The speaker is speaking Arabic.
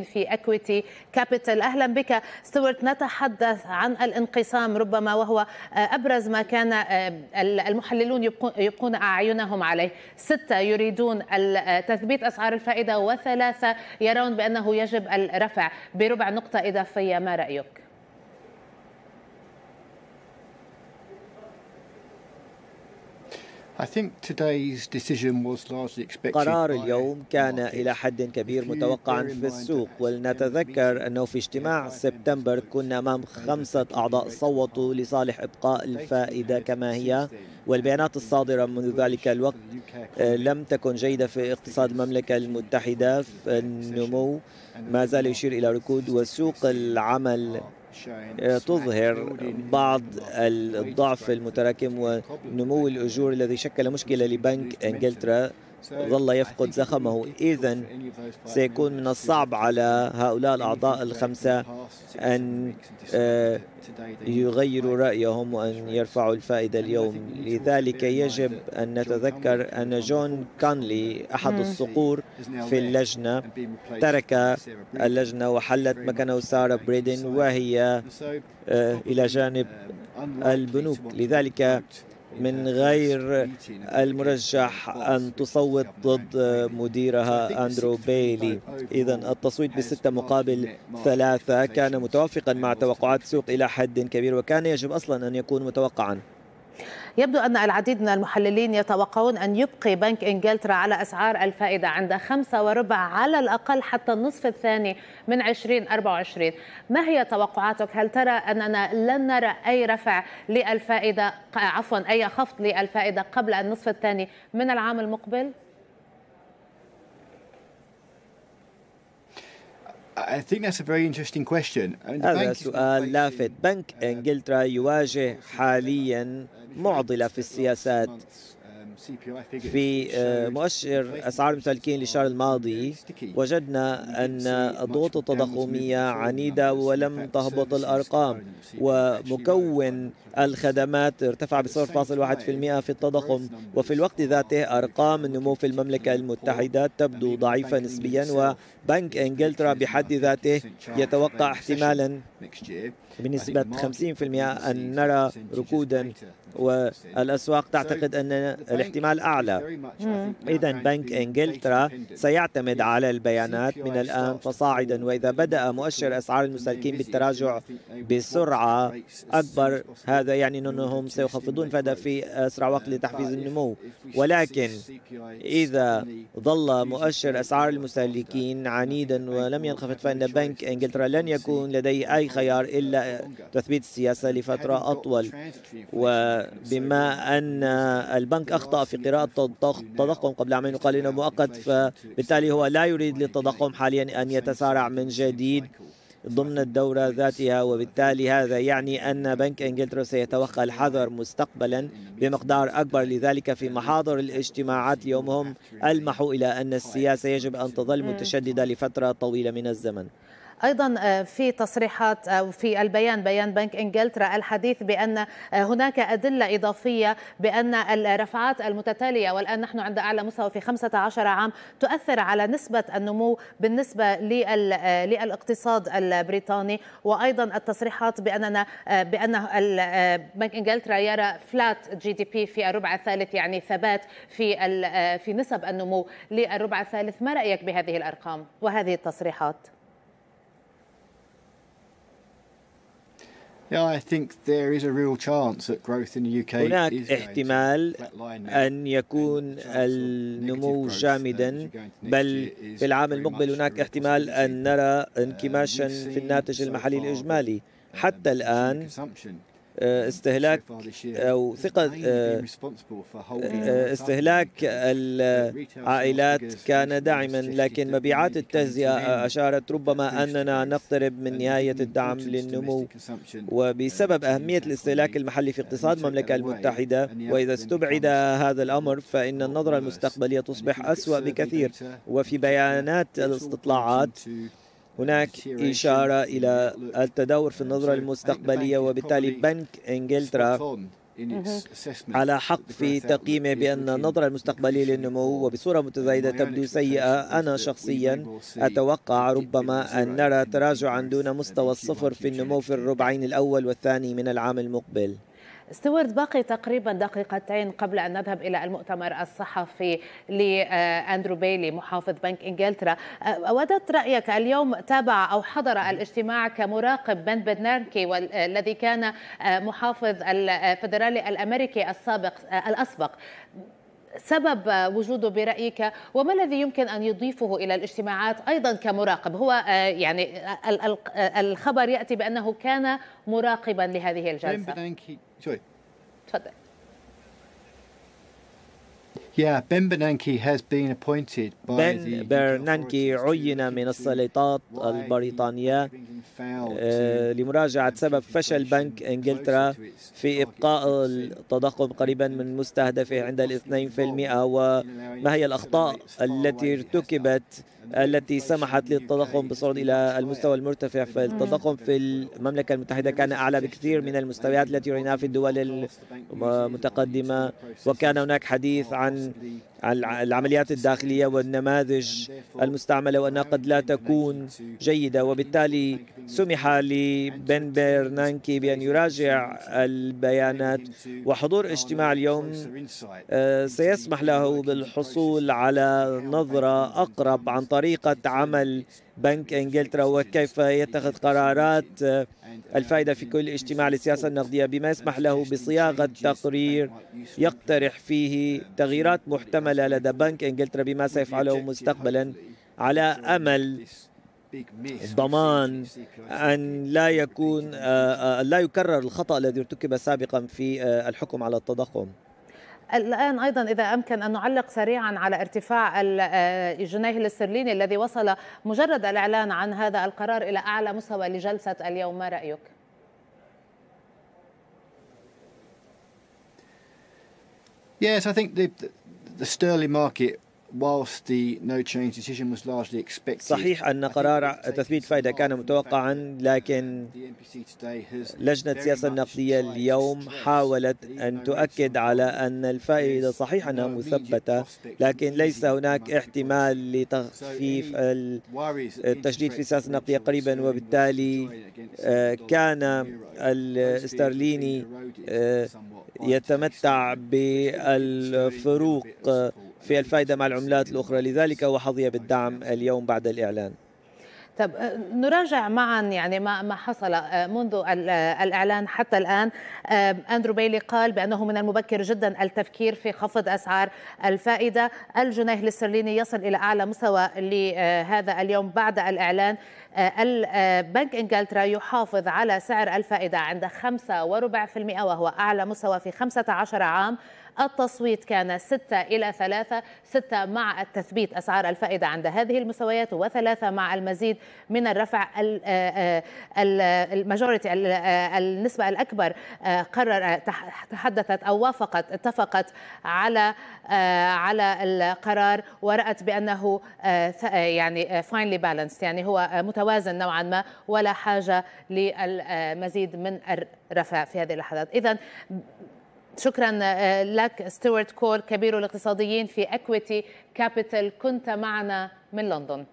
في Equity Capital أهلا بك. ستوارت نتحدث عن الانقسام ربما وهو أبرز ما كان المحللون يبقون أعينهم عليه. ستة يريدون تثبيت أسعار الفائدة. وثلاثة يرون بأنه يجب الرفع. بربع نقطة إضافية ما رأيك؟ قرار اليوم كان إلى حد كبير متوقعا في السوق. ولنتذكر أنه في اجتماع سبتمبر كنا أمام خمسة أعضاء صوتوا لصالح إبقاء الفائدة كما هي. والبيانات الصادرة منذ ذلك الوقت لم تكن جيدة في اقتصاد المملكة المتحدة. النمو ما زال يشير إلى ركود وسوق العمل تظهر بعض الضعف المتراكم ونمو الأجور الذي شكل مشكلة لبنك إنجلترا. ظل يفقد زخمه. إذا سيكون من الصعب على هؤلاء الأعضاء الخمسة أن يغيروا رأيهم وأن يرفعوا الفائدة اليوم. لذلك يجب أن نتذكر أن جون كانلي أحد الصقور في اللجنة ترك اللجنة وحلت مكانه سارة بريدن وهي إلى جانب البنوك. لذلك من غير المرجح أن تصوت ضد مديرها أندرو بيلي. إذا التصويت بستة مقابل ثلاثة كان متوافقا مع توقعات السوق إلى حد كبير وكان يجب أصلا أن يكون متوقعا. يبدو أن العديد من المحللين يتوقعون أن يبقي بنك إنجلترا على أسعار الفائدة عند خمسة وربع على الأقل حتى النصف الثاني من 2024 ما هي توقعاتك هل ترى أننا لن نرى أي رفع للفائدة عفوا أي خفض للفائدة قبل النصف الثاني من العام المقبل؟ هذا سؤال لافت بنك إنجلترا يواجه حاليا معضلة في السياسات. في مؤشر أسعار المستهلكين للشهر الماضي وجدنا أن الضغوط التضخمية عنيدة ولم تهبط الأرقام ومكون الخدمات ارتفع ب 0.1% في التضخم وفي الوقت ذاته أرقام النمو في المملكة المتحدة تبدو ضعيفة نسبيا وبنك إنجلترا بحد ذاته يتوقع احتمالا بنسبة 50% أن نرى ركودا والأسواق تعتقد أن الاحتمال أعلى. إذا بنك إنجلترا سيعتمد على البيانات من الآن فصاعدا وإذا بدأ مؤشر أسعار المستهلكين بالتراجع بسرعة أكبر هذا يعني أنهم سيخفضون فائدة في أسرع وقت لتحفيز النمو. ولكن إذا ظل مؤشر أسعار المستهلكين عنيدا ولم ينخفض فإن بنك إنجلترا لن يكون لديه أي خيار إلا تثبيت السياسة لفترة أطول. وبما أن البنك أخطأ في قراءة التضخم قبل عامين وقال إنه مؤقت فبالتالي هو لا يريد للتضخم حاليا أن يتسارع من جديد ضمن الدورة ذاتها وبالتالي هذا يعني أن بنك إنجلترا سيتوخى الحذر مستقبلا بمقدار أكبر. لذلك في محاضر الاجتماعات اليوم هم ألمحوا إلى أن السياسة يجب أن تظل متشددة لفترة طويلة من الزمن. أيضا في تصريحات أو في البيان بيان بنك إنجلترا الحديث بأن هناك أدلة إضافية بأن الرفعات المتتالية والآن نحن عند أعلى مستوى في 15 عام تؤثر على نسبة النمو بالنسبة للاقتصاد البريطاني. وأيضا التصريحات بأننا بأن بنك إنجلترا يرى فلات جي دي بي في الربع الثالث يعني ثبات في في نسب النمو للربع الثالث. ما رأيك بهذه الأرقام وهذه التصريحات؟ هناك احتمال أن يكون النمو جامدا. بل في العام المقبل هناك احتمال أن نرى انكماشا في الناتج المحلي الإجمالي. حتى الآن استهلاك أو ثقه استهلاك العائلات كان داعما لكن مبيعات التجزئة أشارت ربما أننا نقترب من نهاية الدعم للنمو. وبسبب أهمية الاستهلاك المحلي في اقتصاد المملكة المتحدة وإذا استبعد هذا الأمر فإن النظرة المستقبلية تصبح أسوأ بكثير. وفي بيانات الاستطلاعات هناك إشارة إلى التدهور في النظرة المستقبلية وبالتالي بنك إنجلترا على حق في تقييمه بأن النظرة المستقبلية للنمو وبصورة متزايدة تبدو سيئة. أنا شخصيا أتوقع ربما أن نرى تراجعا دون مستوى الصفر في النمو في الربعين الأول والثاني من العام المقبل. ستوارت باقي تقريبا دقيقتين قبل أن نذهب إلى المؤتمر الصحفي لأندرو بيلي محافظ بنك إنجلترا. أودت رأيك اليوم تابع أو حضر الاجتماع كمراقب بن بدناركي والذي كان محافظ الفدرالي الأمريكي السابق الأسبق. سبب وجوده برأيك وما الذي يمكن أن يضيفه إلى الاجتماعات أيضا كمراقب؟ هو يعني الخبر يأتي بأنه كان مراقبا لهذه الجلسة. تفضل. Ben Bernanke has been appointed by بن برنانكي عين من السلطات البريطانية لمراجعة سبب فشل بنك انجلترا في ابقاء التضخم قريبا من مستهدفه عند الاثنين في المئة وما هي الأخطاء التي ارتكبت التي سمحت للتضخم بالصعود إلى المستوى المرتفع فالتضخم في المملكة المتحدة. كان أعلى بكثير من المستويات التي رأيناها في الدول المتقدمة. وكان هناك حديث عن العمليات الداخلية والنماذج المستعملة وأنها قد لا تكون جيدة. وبالتالي سمح لبن برنانكي بأن يراجع البيانات. وحضور اجتماع اليوم سيسمح له بالحصول على نظرة أقرب عن طريقة عمل بنك إنجلترا وكيف يتخذ قرارات الفائدة في كل اجتماع للسياسة النقدية بما يسمح له بصياغة تقرير يقترح فيه تغييرات محتملة لدى بنك إنجلترا بما سيفعله مستقبلا على أمل ضمان أن لا يكون لا يكرر الخطأ الذي ارتكب سابقا في الحكم على التضخم. الآن أيضا إذا أمكن أن نعلق سريعا على ارتفاع الجنيه الاسترليني الذي وصل مجرد الإعلان عن هذا القرار إلى أعلى مستوى لجلسة اليوم ما رأيك؟ Yes, I think the, the sterling market صحيح أن قرار تثبيت الفائدة كان متوقعا لكن لجنة السياسة النقدية اليوم حاولت أن تؤكد على أن الفائدة صحيح أنها مثبتة لكن ليس هناك احتمال لتخفيف التشديد في السياسة النقدية قريبا وبالتالي كان الاسترليني يتمتع بالفروق في الفائدة مع العملات الأخرى. لذلك هو حظي بالدعم اليوم بعد الإعلان. طب نراجع معا يعني ما ما حصل منذ الإعلان حتى الآن. أندرو بيلي قال بأنه من المبكر جدا التفكير في خفض أسعار الفائدة. الجنيه الاسترليني يصل إلى أعلى مستوى لهذا اليوم بعد الإعلان. البنك إنجلترا يحافظ على سعر الفائدة عند 5 وربع في المئة وهو أعلى مستوى في 15 عام. التصويت كان ستة إلى ثلاثة ستة مع التثبيت أسعار الفائدة عند هذه المستويات وثلاثة مع المزيد من الرفع الماجوريتي النسبة الأكبر قرر تحدثت أو وافقت اتفقت على على القرار ورأت بأنه يعني finely balanced يعني هو متوازن نوعا ما ولا حاجة للمزيد من الرفع في هذه اللحظات. إذا شكرا لك ستيوارت كول كبير الاقتصاديين في Equity Capital كنت معنا من لندن.